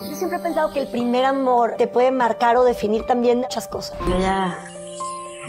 Yo siempre he pensado que el primer amor te puede marcar o definir también muchas cosas. Yo ya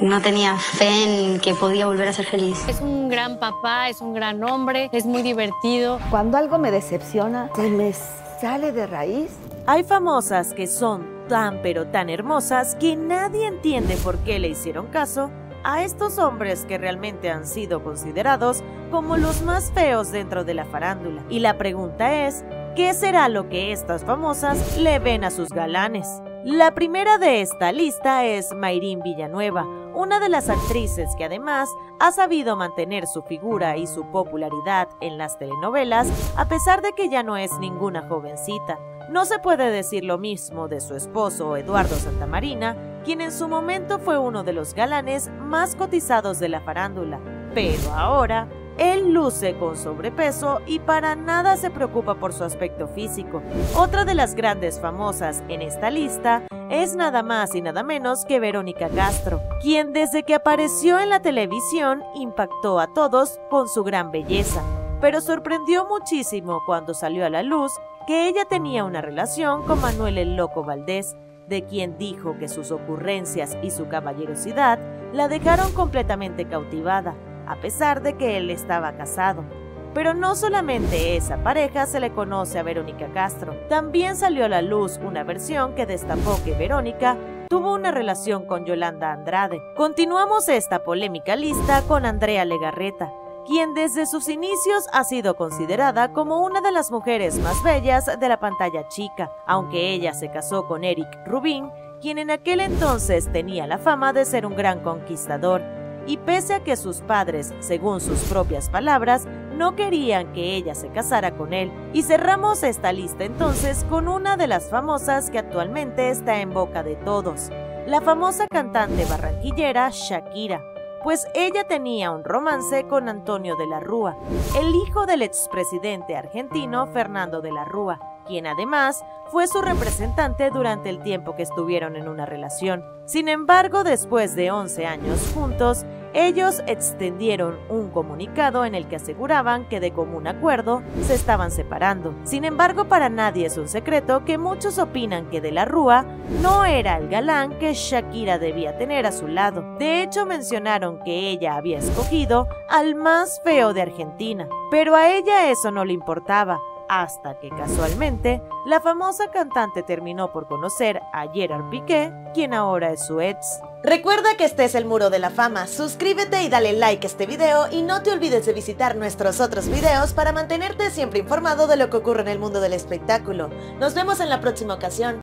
no tenía fe en que podía volver a ser feliz. Es un gran papá, es un gran hombre, es muy divertido. Cuando algo me decepciona, se me sale de raíz. Hay famosas que son tan pero tan hermosas que nadie entiende por qué le hicieron caso a estos hombres que realmente han sido considerados como los más feos dentro de la farándula. Y la pregunta es, ¿qué será lo que estas famosas le ven a sus galanes? La primera de esta lista es Mayrín Villanueva, una de las actrices que además ha sabido mantener su figura y su popularidad en las telenovelas a pesar de que ya no es ninguna jovencita. No se puede decir lo mismo de su esposo Eduardo Santamarina, quien en su momento fue uno de los galanes más cotizados de la farándula, pero ahora él luce con sobrepeso y para nada se preocupa por su aspecto físico. Otra de las grandes famosas en esta lista es nada más y nada menos que Verónica Castro, quien desde que apareció en la televisión impactó a todos con su gran belleza, pero sorprendió muchísimo cuando salió a la luz que ella tenía una relación con Manuel el Loco Valdés, de quien dijo que sus ocurrencias y su caballerosidad la dejaron completamente cautivada, a pesar de que él estaba casado. Pero no solamente esa pareja se le conoce a Verónica Castro, también salió a la luz una versión que destapó que Verónica tuvo una relación con Yolanda Andrade. Continuamos esta polémica lista con Andrea Legarreta, quien desde sus inicios ha sido considerada como una de las mujeres más bellas de la pantalla chica, aunque ella se casó con Eric Rubin, quien en aquel entonces tenía la fama de ser un gran conquistador, y pese a que sus padres, según sus propias palabras, no querían que ella se casara con él. Y cerramos esta lista entonces con una de las famosas que actualmente está en boca de todos, la famosa cantante barranquillera Shakira pues ella tenía un romance con Antonio de la Rúa, el hijo del expresidente argentino Fernando de la Rúa, quien además fue su representante durante el tiempo que estuvieron en una relación. Sin embargo, después de 11 años juntos, ellos extendieron un comunicado en el que aseguraban que de común acuerdo se estaban separando. Sin embargo, para nadie es un secreto que muchos opinan que De la Rúa no era el galán que Shakira debía tener a su lado. De hecho, mencionaron que ella había escogido al más feo de Argentina. Pero a ella eso no le importaba, hasta que casualmente la famosa cantante terminó por conocer a Gerard Piqué, quien ahora es su ex. Recuerda que este es el Muro de la Fama, suscríbete y dale like a este video y no te olvides de visitar nuestros otros videos para mantenerte siempre informado de lo que ocurre en el mundo del espectáculo. Nos vemos en la próxima ocasión.